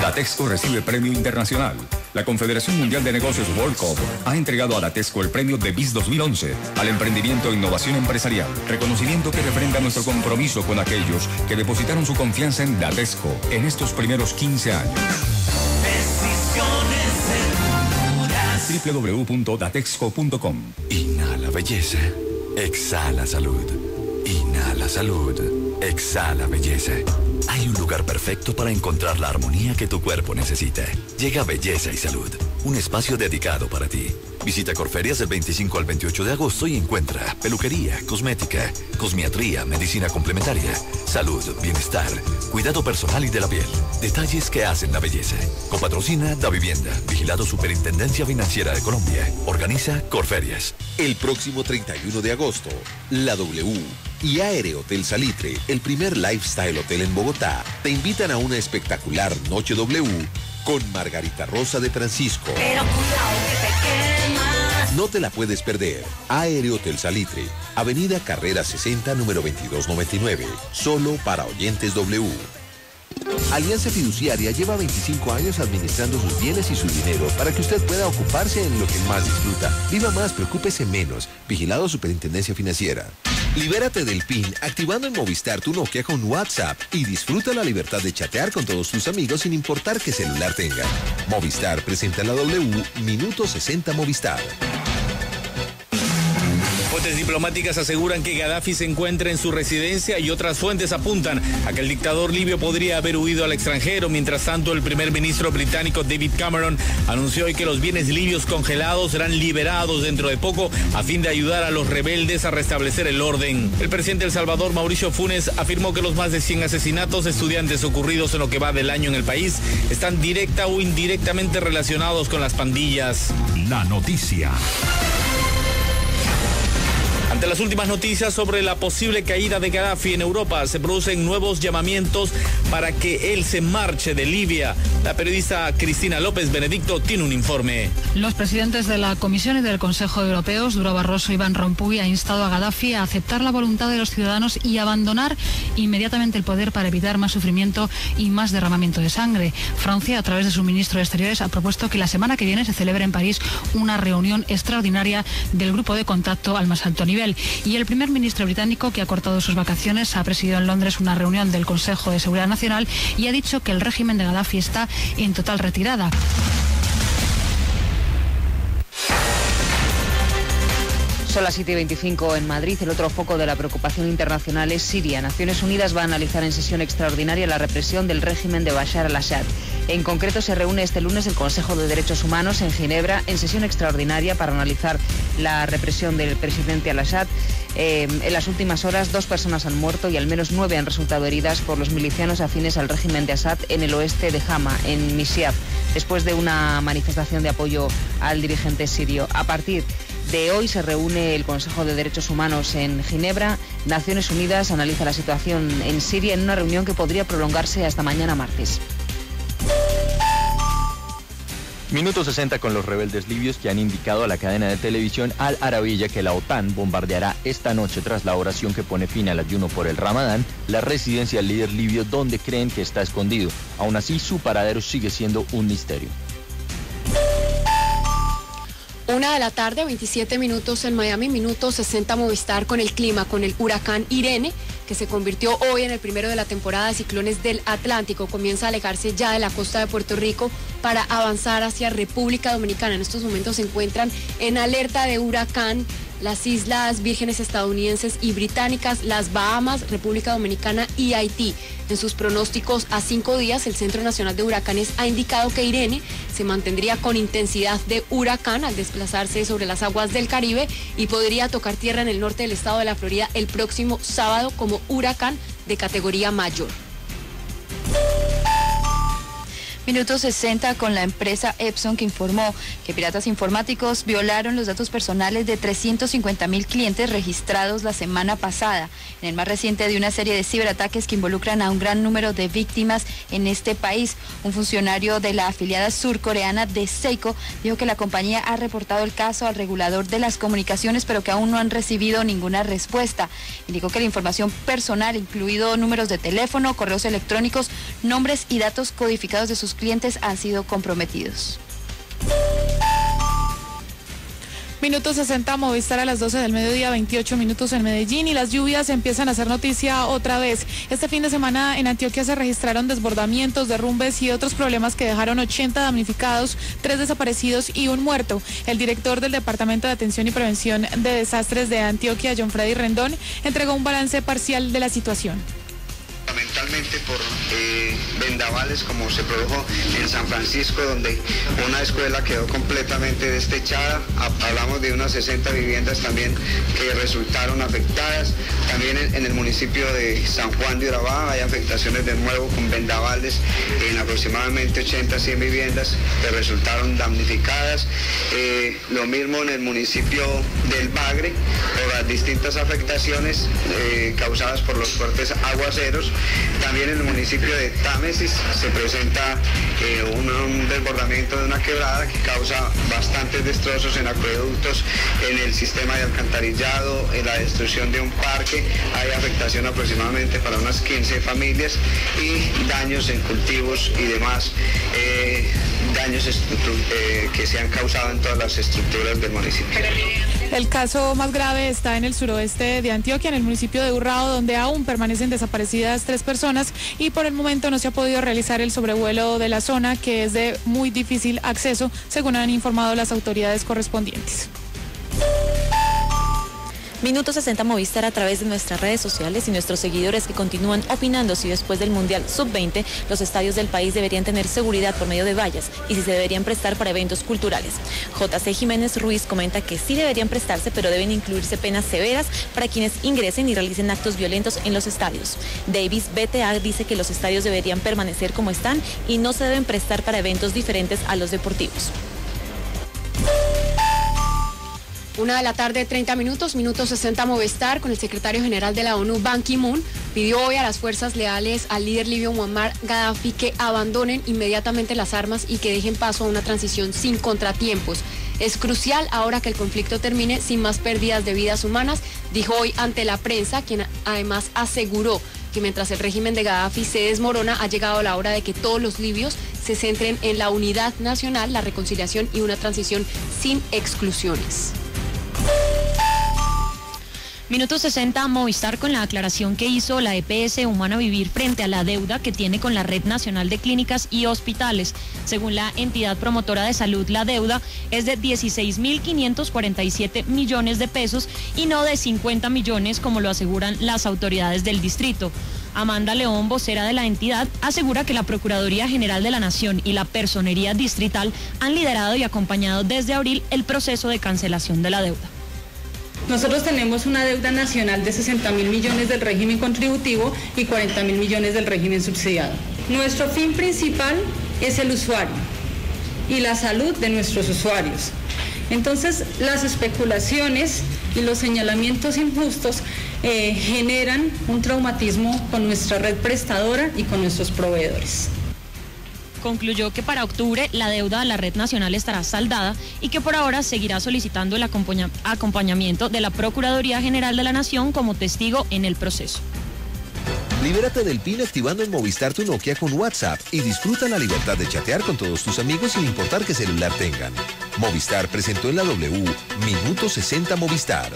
Datexco recibe premio internacional. La Confederación Mundial de Negocios World Cup ha entregado a Datexco el premio de BIS 2011 al emprendimiento e innovación empresarial, reconocimiento que refrenda nuestro compromiso con aquellos que depositaron su confianza en Datexco en estos primeros 15 años. www.datexco.com Inhala belleza. Exhala salud. Inhala salud. Exhala belleza. Hay un lugar perfecto para encontrar la armonía que tu cuerpo necesita. Llega Belleza y Salud, un espacio dedicado para ti. Visita Corferias del 25 al 28 de agosto y encuentra peluquería, cosmética, cosmiatría, medicina complementaria, salud, bienestar, cuidado personal y de la piel. Detalles que hacen la belleza. Copatrocina Da Vivienda, vigilado Superintendencia Financiera de Colombia. Organiza Corferias. El próximo 31 de agosto, la W y Aéreo Hotel Salitre, el primer lifestyle hotel en Bogotá, te invitan a una espectacular Noche W con Margarita Rosa de Francisco. Pero cuidado que te quemas. No te la puedes perder. Aéreo Hotel Salitre, Avenida Carrera 60, número 2299, solo para oyentes W. Alianza Fiduciaria lleva 25 años administrando sus bienes y su dinero para que usted pueda ocuparse en lo que más disfruta. Viva más, preocúpese menos. Vigilado Superintendencia Financiera. Libérate del PIN activando en Movistar tu Nokia con WhatsApp y disfruta la libertad de chatear con todos tus amigos sin importar qué celular tenga. Movistar presenta la W Minuto 60 Movistar. Fuentes diplomáticas aseguran que Gaddafi se encuentra en su residencia y otras fuentes apuntan a que el dictador libio podría haber huido al extranjero. Mientras tanto, el primer ministro británico David Cameron anunció hoy que los bienes libios congelados serán liberados dentro de poco a fin de ayudar a los rebeldes a restablecer el orden. El presidente de El Salvador, Mauricio Funes, afirmó que los más de 100 asesinatos de estudiantes ocurridos en lo que va del año en el país están directa o indirectamente relacionados con las pandillas. La noticia. Ante las últimas noticias sobre la posible caída de Gaddafi en Europa, se producen nuevos llamamientos para que él se marche de Libia. La periodista Cristina López Benedicto tiene un informe. Los presidentes de la Comisión y del Consejo Europeos, Duro Barroso y Van Rompuy, han instado a Gaddafi a aceptar la voluntad de los ciudadanos y abandonar inmediatamente el poder para evitar más sufrimiento y más derramamiento de sangre. Francia, a través de su ministro de Exteriores, ha propuesto que la semana que viene se celebre en París una reunión extraordinaria del grupo de contacto al más alto nivel. Y el primer ministro británico, que ha cortado sus vacaciones, ha presidido en Londres una reunión del Consejo de Seguridad Nacional y ha dicho que el régimen de Gaddafi está en total retirada. Son las 7 y 25 en Madrid. El otro foco de la preocupación internacional es Siria. Naciones Unidas va a analizar en sesión extraordinaria la represión del régimen de Bashar al-Assad. En concreto, se reúne este lunes el Consejo de Derechos Humanos en Ginebra en sesión extraordinaria para analizar la represión del presidente al-Assad. Eh, en las últimas horas, dos personas han muerto y al menos nueve han resultado heridas por los milicianos afines al régimen de Assad en el oeste de Hama, en Misyaf, después de una manifestación de apoyo al dirigente sirio. A partir de hoy se reúne el Consejo de Derechos Humanos en Ginebra. Naciones Unidas analiza la situación en Siria en una reunión que podría prolongarse hasta mañana martes. Minuto 60 con los rebeldes libios que han indicado a la cadena de televisión Al Arabiya que la OTAN bombardeará esta noche tras la oración que pone fin al ayuno por el Ramadán la residencia del líder libio donde creen que está escondido. Aún así, su paradero sigue siendo un misterio. Una de la tarde, 27 minutos en Miami, minuto 60 Movistar con el clima, con el huracán Irene, que se convirtió hoy en el primero de la temporada de ciclones del Atlántico. Comienza a alejarse ya de la costa de Puerto Rico para avanzar hacia República Dominicana. En estos momentos se encuentran en alerta de huracán las Islas Vírgenes estadounidenses y británicas, las Bahamas, República Dominicana y Haití. En sus pronósticos a cinco días, el Centro Nacional de Huracanes ha indicado que Irene se mantendría con intensidad de huracán al desplazarse sobre las aguas del Caribe y podría tocar tierra en el norte del estado de la Florida el próximo sábado como huracán de categoría mayor. Minuto 60 con la empresa Epson que informó que piratas informáticos violaron los datos personales de 350 mil clientes registrados la semana pasada, en el más reciente de una serie de ciberataques que involucran a un gran número de víctimas en este país. Un funcionario de la afiliada surcoreana de Seiko dijo que la compañía ha reportado el caso al regulador de las comunicaciones, pero que aún no han recibido ninguna respuesta. Indicó que la información personal, incluido números de teléfono, correos electrónicos, nombres y datos codificados de sus clientes han sido comprometidos. Minuto 60, Movistar a las 12 del mediodía, 28 minutos en Medellín y las lluvias empiezan a hacer noticia otra vez. Este fin de semana en Antioquia se registraron desbordamientos, derrumbes y otros problemas que dejaron 80 damnificados, tres desaparecidos y un muerto. El director del Departamento de Atención y Prevención de Desastres de Antioquia, John Freddy Rendón, entregó un balance parcial de la situación fundamentalmente por eh, vendavales como se produjo en San Francisco, donde una escuela quedó completamente destechada. Hablamos de unas 60 viviendas también que resultaron afectadas. También en, el municipio de San Juan de Urabá hay afectaciones de nuevo con vendavales en aproximadamente 80, 100 viviendas que resultaron damnificadas. Eh, lo mismo en el municipio del Bagre, por las distintas afectaciones eh, causadas por los fuertes aguaceros. También en el municipio de Támesis se presenta eh, un, desbordamiento de una quebrada que causa bastantes destrozos en acueductos, en el sistema de alcantarillado, en la destrucción de un parque. Hay afectación aproximadamente para unas 15 familias y daños en cultivos y demás. Eh, daños eh, que se han causado en todas las estructuras del municipio. El caso más grave está en el suroeste de Antioquia, en el municipio de Urrao, donde aún permanecen desaparecidas tres personas y por el momento no se ha podido realizar el sobrevuelo de la zona, que es de muy difícil acceso, según han informado las autoridades correspondientes. Minuto 60 Movistar a través de nuestras redes sociales y nuestros seguidores que continúan opinando si después del Mundial Sub-20 los estadios del país deberían tener seguridad por medio de vallas y si se deberían prestar para eventos culturales. JC Jiménez Ruiz comenta que sí deberían prestarse, pero deben incluirse penas severas para quienes ingresen y realicen actos violentos en los estadios. Davis BTA dice que los estadios deberían permanecer como están y no se deben prestar para eventos diferentes a los deportivos. Una de la tarde, 30 minutos, minuto 60 Movistar, con el secretario general de la ONU, Ban Ki-moon, pidió hoy a las fuerzas leales al líder libio Muammar Gaddafi que abandonen inmediatamente las armas y que dejen paso a una transición sin contratiempos. Es crucial ahora que el conflicto termine sin más pérdidas de vidas humanas, dijo hoy ante la prensa, quien además aseguró que mientras el régimen de Gaddafi se desmorona, ha llegado la hora de que todos los libios se centren en la unidad nacional, la reconciliación y una transición sin exclusiones. Minuto 60, Movistar con la aclaración que hizo la EPS Humana Vivir frente a la deuda que tiene con la Red Nacional de Clínicas y Hospitales. Según la entidad promotora de salud, la deuda es de 16.547 millones de pesos y no de 50 millones como lo aseguran las autoridades del distrito. Amanda León, vocera de la entidad, asegura que la Procuraduría General de la Nación y la Personería Distrital han liderado y acompañado desde abril el proceso de cancelación de la deuda. Nosotros tenemos una deuda nacional de 60 mil millones del régimen contributivo y 40 mil millones del régimen subsidiado. Nuestro fin principal es el usuario y la salud de nuestros usuarios. Entonces, las especulaciones y los señalamientos injustos eh, generan un traumatismo con nuestra red prestadora y con nuestros proveedores concluyó que para octubre la deuda a la red nacional estará saldada y que por ahora seguirá solicitando el acompañamiento de la Procuraduría General de la Nación como testigo en el proceso. Libérate del PIN activando en Movistar tu Nokia con WhatsApp y disfruta la libertad de chatear con todos tus amigos sin importar qué celular tengan. Movistar presentó en la W Minuto 60 Movistar.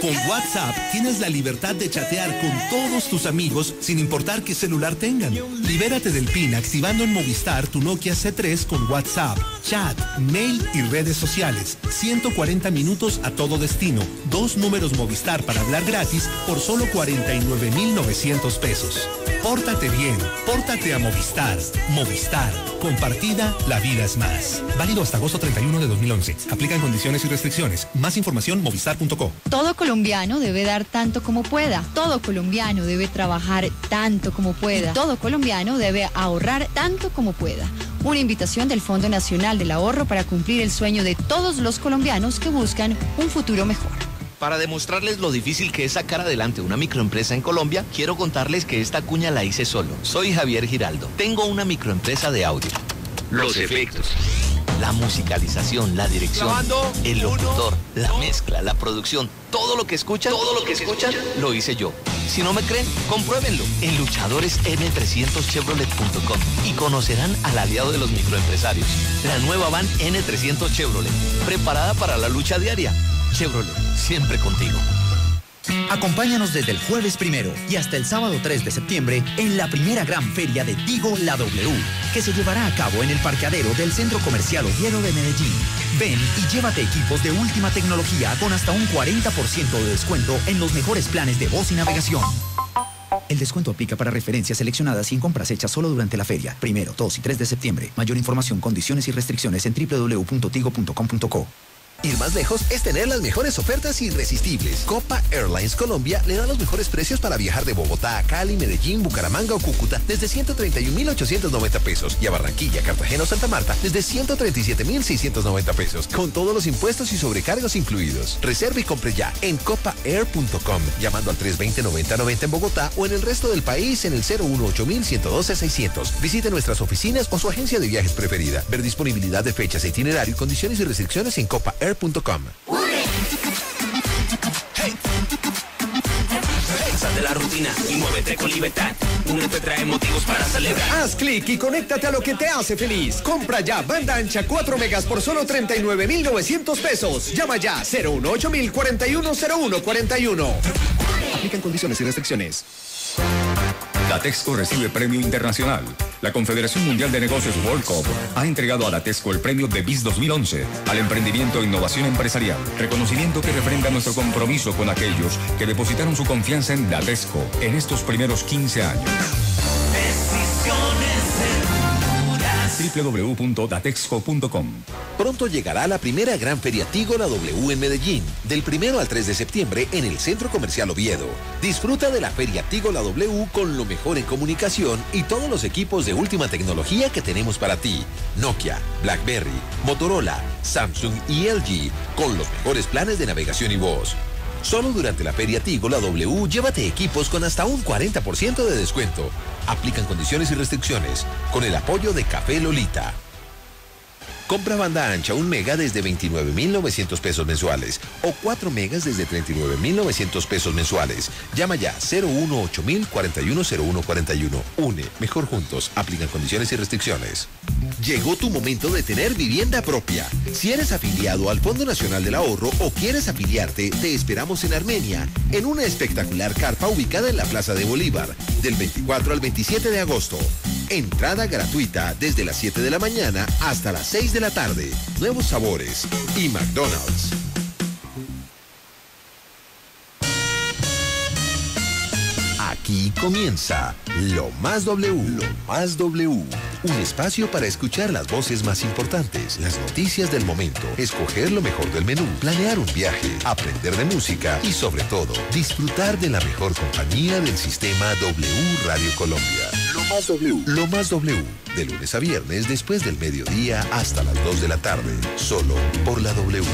Con WhatsApp tienes la libertad de chatear con todos tus amigos sin importar qué celular tengan. Libérate del PIN activando en Movistar tu Nokia C3 con WhatsApp, chat, mail y redes sociales. 140 minutos a todo destino. Dos números Movistar para hablar gratis por solo 49,900 pesos. Pórtate bien, pórtate a Movistar. Movistar. Compartida, la vida es más. Válido hasta agosto 31 de 2011. Aplican condiciones y restricciones. Más información movistar.co. Todo colombiano debe dar tanto como pueda. Todo colombiano debe trabajar tanto como pueda. todo colombiano debe ahorrar tanto como pueda. Una invitación del Fondo Nacional del Ahorro para cumplir el sueño de todos los colombianos que buscan un futuro mejor. Para demostrarles lo difícil que es sacar adelante una microempresa en Colombia, quiero contarles que esta cuña la hice solo. Soy Javier Giraldo. Tengo una microempresa de audio. Los efectos La musicalización, la dirección, el locutor, la mezcla, la producción, todo lo que escuchan, todo lo que escuchan, lo hice yo. Si no me creen, compruébenlo en luchadoresn300chevrolet.com y conocerán al aliado de los microempresarios, la nueva van N300 Chevrolet, preparada para la lucha diaria. Chevrolet, siempre contigo. Acompáñanos desde el jueves primero y hasta el sábado 3 de septiembre en la primera gran feria de Tigo La W, que se llevará a cabo en el parqueadero del Centro Comercial Oviedo de Medellín. Ven y llévate equipos de última tecnología con hasta un 40% de descuento en los mejores planes de voz y navegación. El descuento aplica para referencias seleccionadas y en compras hechas solo durante la feria. Primero, 2 y 3 de septiembre. Mayor información, condiciones y restricciones en www.tigo.com.co. Ir más lejos es tener las mejores ofertas irresistibles. Copa Airlines Colombia le da los mejores precios para viajar de Bogotá a Cali, Medellín, Bucaramanga o Cúcuta desde 131.890 pesos y a Barranquilla, Cartagena o Santa Marta desde 137.690 pesos con todos los impuestos y sobrecargos incluidos. Reserve y compre ya en copaair.com llamando al 320-9090 en Bogotá o en el resto del país en el 018-112-600. Visite nuestras oficinas o su agencia de viajes preferida. Ver disponibilidad de fechas, itinerario, condiciones y restricciones en Copa Air air.com. de la rutina y muévete con libertad. Uno te trae motivos para celebrar. Haz clic y conéctate a lo que te hace feliz. Compra ya banda ancha 4 megas por solo 39,900 pesos. Llama ya 018 410141. Aplican condiciones y restricciones. Datexco recibe premio internacional. La Confederación Mundial de Negocios World Cup ha entregado a Datexco el premio de BIS 2011 al emprendimiento e innovación empresarial, reconocimiento que refrenda nuestro compromiso con aquellos que depositaron su confianza en Datexco en estos primeros 15 años. www.datexco.com. Pronto llegará la primera gran feria Tigo La W en Medellín, del primero al 3 de septiembre en el Centro Comercial Oviedo. Disfruta de la feria Tigo La W con lo mejor en comunicación y todos los equipos de última tecnología que tenemos para ti. Nokia, BlackBerry, Motorola, Samsung y LG, con los mejores planes de navegación y voz. Solo durante la feria Tigo La W llévate equipos con hasta un 40% de descuento. Aplican condiciones y restricciones con el apoyo de Café Lolita. Compra banda ancha 1 mega desde 29.900 pesos mensuales o 4 megas desde 39.900 pesos mensuales. Llama ya 018 410141. Une, mejor juntos. Aplican condiciones y restricciones. Llegó tu momento de tener vivienda propia. Si eres afiliado al Fondo Nacional del Ahorro o quieres afiliarte, te esperamos en Armenia, en una espectacular carpa ubicada en la Plaza de Bolívar, del 24 al 27 de agosto. Entrada gratuita desde las 7 de la mañana hasta las 6 de la tarde. Nuevos sabores y McDonald's. Aquí comienza Lo Más W. Lo Más W. Un espacio para escuchar las voces más importantes, las noticias del momento, escoger lo mejor del menú, planear un viaje, aprender de música y sobre todo, disfrutar de la mejor compañía del sistema W Radio Colombia. Lo Más W. De lunes a viernes después del mediodía hasta las 2 de la tarde. Solo por la W.